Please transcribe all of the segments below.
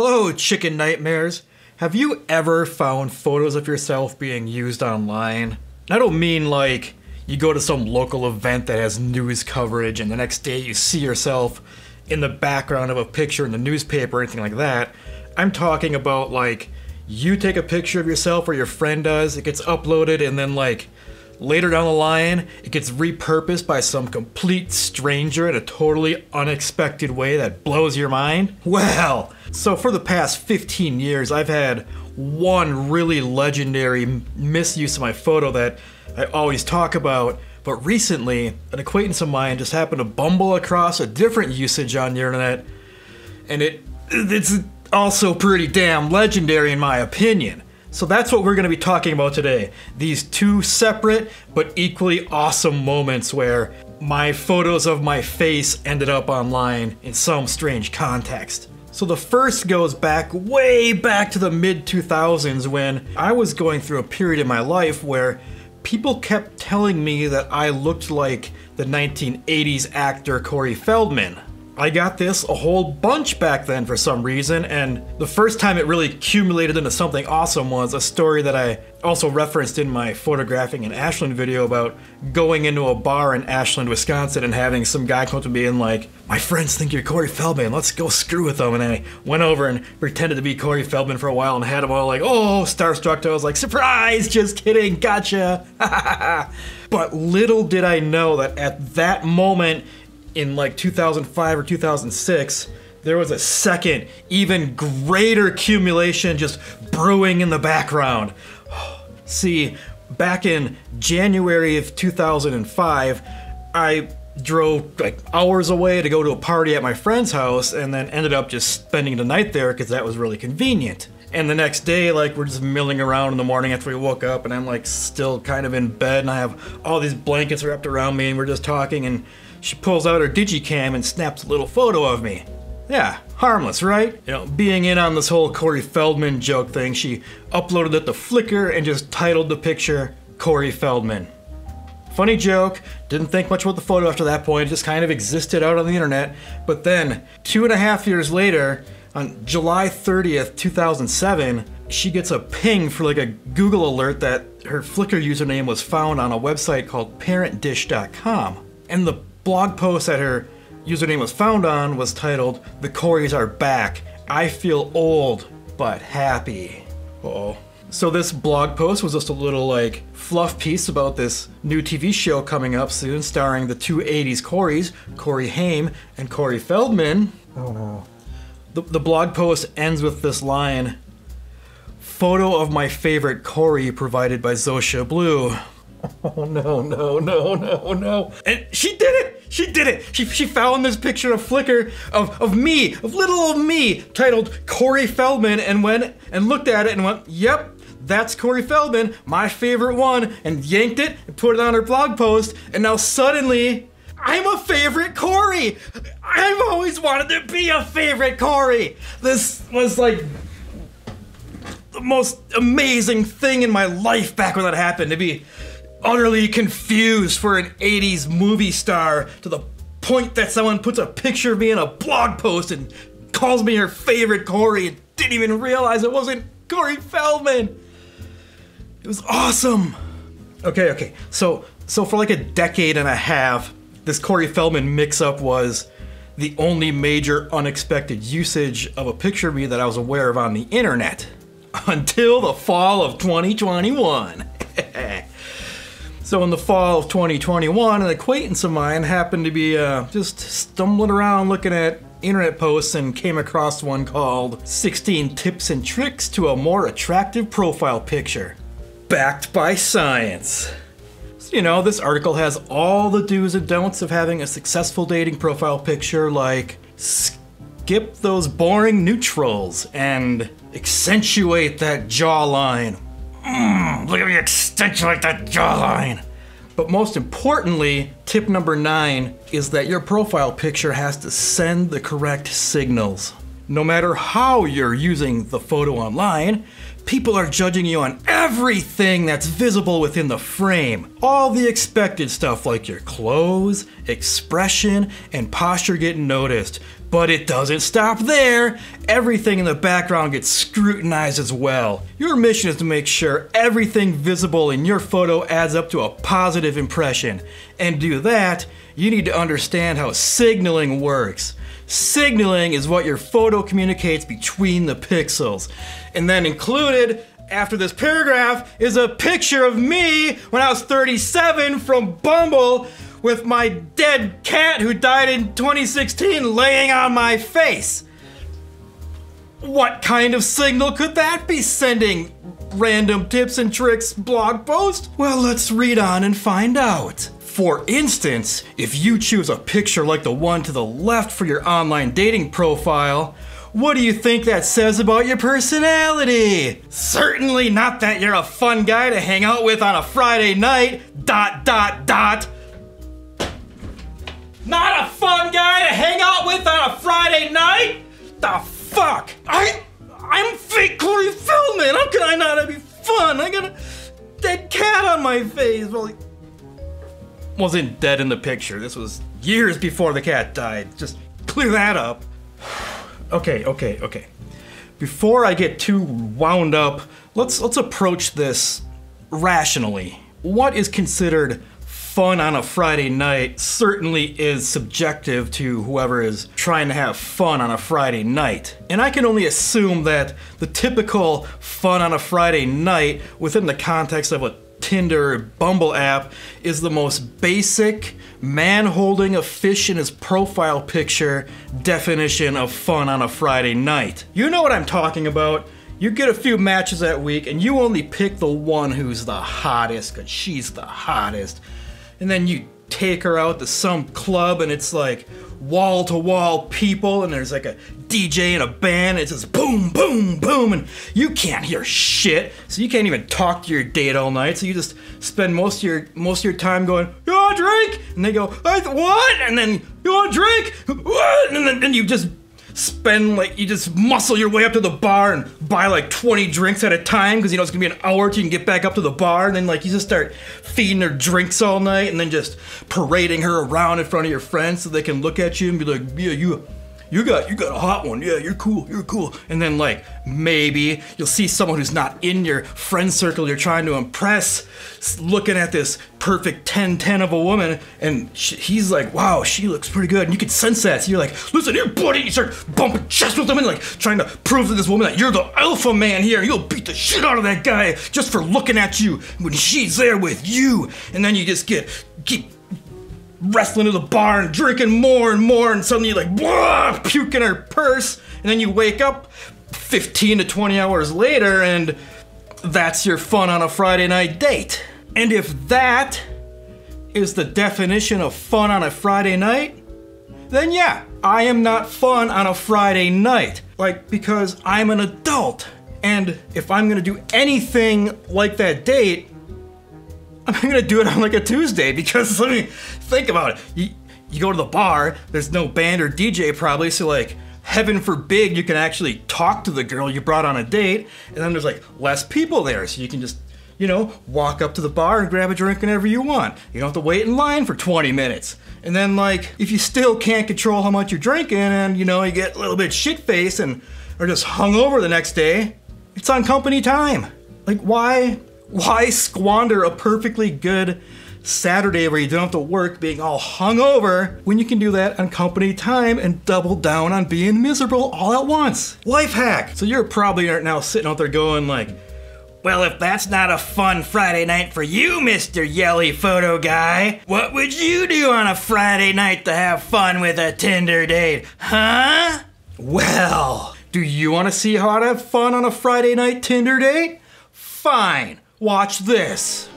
Hello, chicken nightmares. Have you ever found photos of yourself being used online? I don't mean like you go to some local event that has news coverage and the next day you see yourself in the background of a picture in the newspaper or anything like that. I'm talking about like you take a picture of yourself or your friend does, it gets uploaded, and then like later down the line, it gets repurposed by some complete stranger in a totally unexpected way that blows your mind? Well, so for the past 15 years, I've had one really legendary misuse of my photo that I always talk about. But recently, an acquaintance of mine just happened to bumble across a different usage on the internet, and it it's also pretty damn legendary in my opinion. So that's what we're going to be talking about today. These two separate but equally awesome moments where my photos of my face ended up online in some strange context. So the first goes back way back to the mid 2000s when I was going through a period in my life where people kept telling me that I looked like the 1980s actor Corey Feldman. I got this a whole bunch back then for some reason, and the first time it really accumulated into something awesome was a story that I also referenced in my photographing in Ashland video about going into a bar in Ashland, Wisconsin, and having some guy come up to me and like, my friends think you're Corey Feldman, let's go screw with them. And I went over and pretended to be Corey Feldman for a while and had them all like, oh, starstruck. I was like, surprise, just kidding, gotcha. but little did I know that at that moment, in like 2005 or 2006, there was a second, even greater accumulation just brewing in the background. See, back in January of 2005, I drove like hours away to go to a party at my friend's house and then ended up just spending the night there because that was really convenient. And the next day, like, we're just milling around in the morning after we woke up, and I'm like still kind of in bed, and I have all these blankets wrapped around me, and we're just talking, and she pulls out her digicam and snaps a little photo of me. Yeah, harmless, right? You know, being in on this whole Corey Feldman joke thing, she uploaded it to Flickr and just titled the picture Corey Feldman. Funny joke, didn't think much about the photo after that point, it just kind of existed out on the internet. But then, two and a half years later, on July 30th, 2007, she gets a ping for like a Google alert that her Flickr username was found on a website called parentdish.com. And the blog post that her username was found on was titled, The Coreys Are Back. I feel old, but happy. oh. So this blog post was just a little like fluff piece about this new TV show coming up soon starring the two 80s Coreys, Corey Haim and Corey Feldman. Oh no. The, the blog post ends with this line, photo of my favorite Corey provided by Zosia Blue. Oh no, no, no, no, no. And she did it! She did it! She, she found this picture of Flickr of, of me, of little old me, titled Corey Feldman, and went and looked at it and went, yep, that's Corey Feldman, my favorite one, and yanked it and put it on her blog post, and now suddenly I'm a favorite Corey! I've always wanted to be a favorite Corey! This was like the most amazing thing in my life back when that happened to be utterly confused for an 80s movie star to the point that someone puts a picture of me in a blog post and calls me her favorite Corey and didn't even realize it wasn't Corey Feldman. It was awesome. Okay, okay. So so for like a decade and a half, this Corey Feldman mix-up was the only major unexpected usage of a picture of me that I was aware of on the internet. Until the fall of 2021. So in the fall of 2021, an acquaintance of mine happened to be uh, just stumbling around looking at internet posts and came across one called 16 Tips and Tricks to a More Attractive Profile Picture. Backed by science. So, you know, this article has all the do's and don'ts of having a successful dating profile picture, like skip those boring neutrals and accentuate that jawline Mm, look at me accentuate that jawline. But most importantly, tip number nine is that your profile picture has to send the correct signals. No matter how you're using the photo online, people are judging you on everything that's visible within the frame. All the expected stuff like your clothes, expression, and posture getting noticed. But it doesn't stop there. Everything in the background gets scrutinized as well. Your mission is to make sure everything visible in your photo adds up to a positive impression. And to do that, you need to understand how signaling works. Signaling is what your photo communicates between the pixels. And then included after this paragraph is a picture of me when I was 37 from Bumble with my dead cat who died in 2016 laying on my face. What kind of signal could that be sending? Random tips and tricks blog post? Well, let's read on and find out. For instance, if you choose a picture like the one to the left for your online dating profile, what do you think that says about your personality? Certainly not that you're a fun guy to hang out with on a Friday night. Dot, dot, dot. Not a fun guy to hang out with on a Friday night? The fuck? I, I'm fake Corey Feldman. How can I not be fun? I got a dead cat on my face. Well, he wasn't dead in the picture. This was years before the cat died. Just clear that up. Okay, okay, okay. Before I get too wound up, let's let's approach this rationally. What is considered fun on a Friday night certainly is subjective to whoever is trying to have fun on a Friday night. And I can only assume that the typical fun on a Friday night within the context of a Tinder Bumble app is the most basic man holding a fish in his profile picture definition of fun on a Friday night. You know what I'm talking about. You get a few matches that week and you only pick the one who's the hottest because she's the hottest and then you take her out to some club and it's like wall to wall people and there's like a DJ and a band. And it's just boom boom boom. And you can't hear shit. So you can't even talk to your date all night. So you just spend most of your most of your time going you want a drink? And they go I th- what? And then you want a drink? What? And then, then you just spend like you just muscle your way up to the bar and buy like 20 drinks at a time because you know it's gonna be an hour till you can get back up to the bar and then like you just start feeding her drinks all night and then just parading her around in front of your friends so they can look at you and be like yeah you you got you got a hot one. Yeah, you're cool. You're cool. And then like maybe you'll see someone who's not in your friend circle you're trying to impress looking at this perfect 10-10 of a woman and she, he's like, "Wow, she looks pretty good." And you can sense that. So you're like, "Listen here, buddy." You start bumping chest with them and like trying to prove to this woman that you're the alpha man here. You'll beat the shit out of that guy just for looking at you when she's there with you. And then you just get keep wrestling to the bar and drinking more and more, and suddenly like, blah, puke in her purse, and then you wake up 15 to 20 hours later, and that's your fun on a Friday night date. And if that is the definition of fun on a Friday night, then yeah, I am not fun on a Friday night. Like, because I'm an adult. And if I'm gonna do anything like that date, I'm gonna do it on like a Tuesday because let me think about it. You, you go to the bar, there's no band or DJ probably, so like heaven forbid you can actually talk to the girl you brought on a date, and then there's like less people there, so you can just, you know, walk up to the bar and grab a drink whenever you want. You don't have to wait in line for 20 minutes. And then like if you still can't control how much you're drinking and you know you get a little bit shit faced and are just hungover the next day, it's on company time. Like why why squander a perfectly good Saturday where you don't have to work being all hungover when you can do that on company time and double down on being miserable all at once? Life hack! So you're probably right now sitting out there going like, well, if that's not a fun Friday night for you, Mr. Yelly Photo Guy, what would you do on a Friday night to have fun with a Tinder date? Huh? Well, do you want to see how to have fun on a Friday night Tinder date? Fine. Watch this.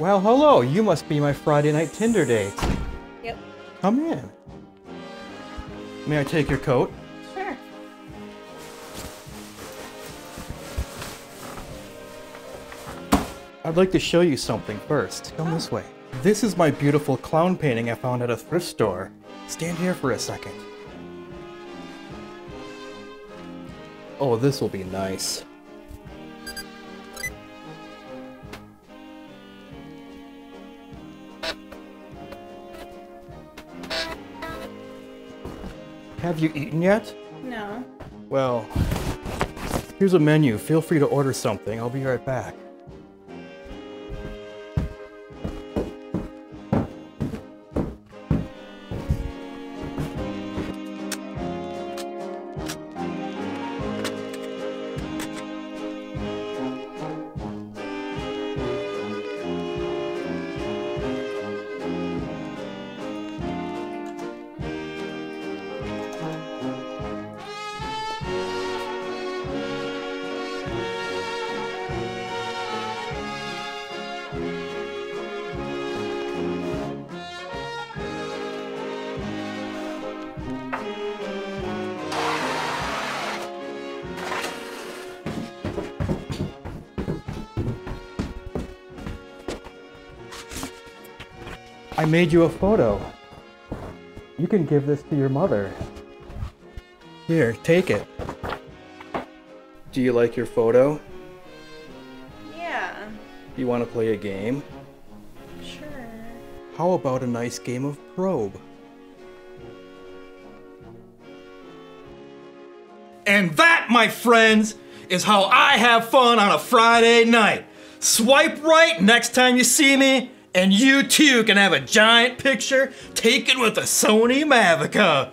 Well, hello. You must be my Friday night Tinder date. Yep. Come in. May I take your coat? Sure. I'd like to show you something first. Come oh. this way. This is my beautiful clown painting I found at a thrift store. Stand here for a second. Oh, this will be nice. Have you eaten yet? No. Well, here's a menu. Feel free to order something. I'll be right back. I made you a photo. You can give this to your mother. Here, take it. Do you like your photo? Yeah. You want to play a game? Sure. How about a nice game of probe? And that, my friends, is how I have fun on a Friday night. Swipe right next time you see me, and you too can have a giant picture taken with a Sony Mavica.